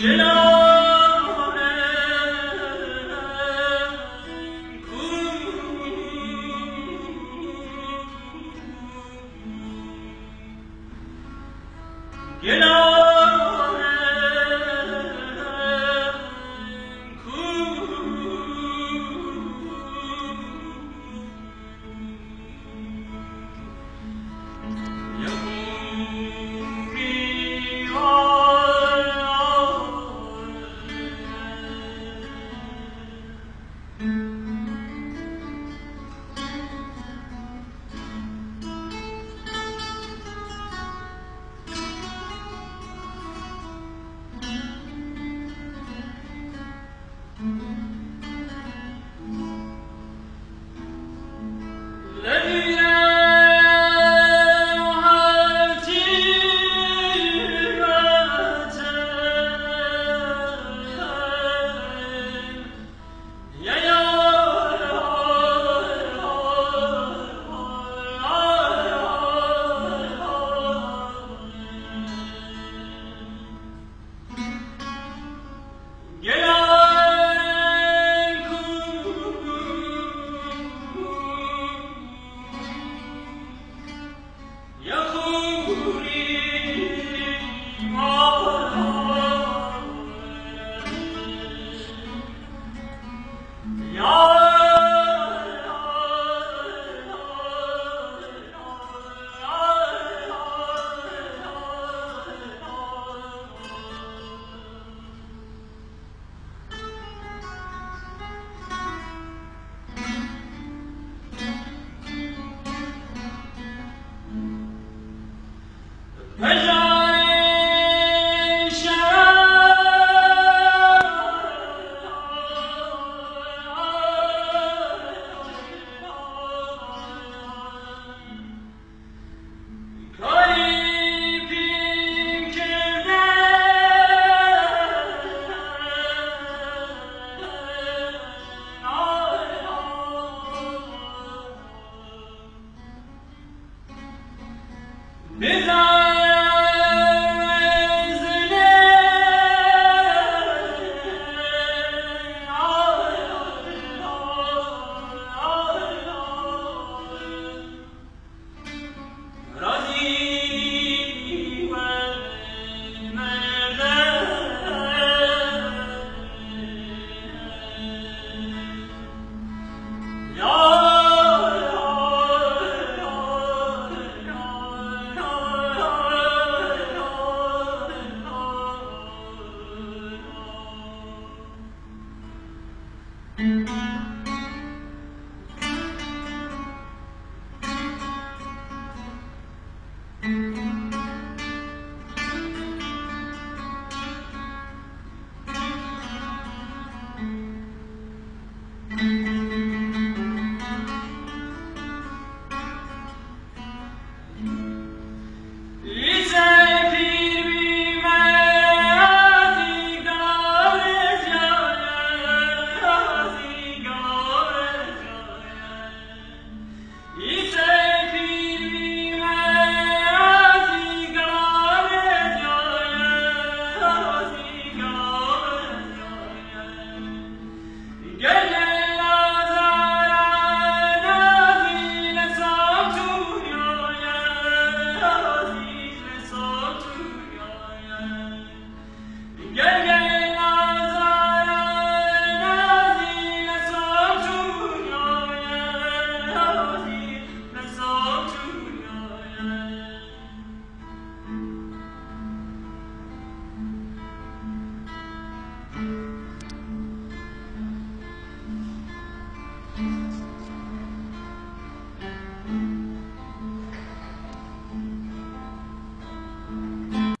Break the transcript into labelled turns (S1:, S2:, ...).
S1: You? Bizarre!